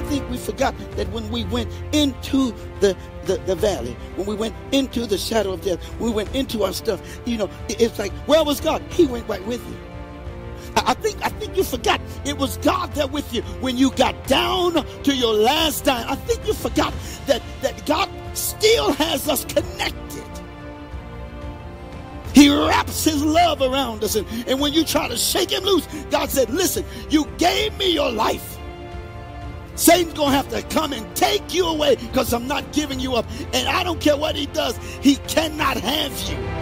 think we forgot that when we went into the, the, the valley, when we went into the shadow of death, we went into our stuff, you know, it's like, where was God? He went right with you. I think I think you forgot it was God there with you when you got down to your last dime. I think you forgot that that God still has us connected. He wraps his love around us. And, and when you try to shake him loose, God said, Listen, you gave me your life. Satan's going to have to come and take you away because I'm not giving you up. And I don't care what he does, he cannot have you.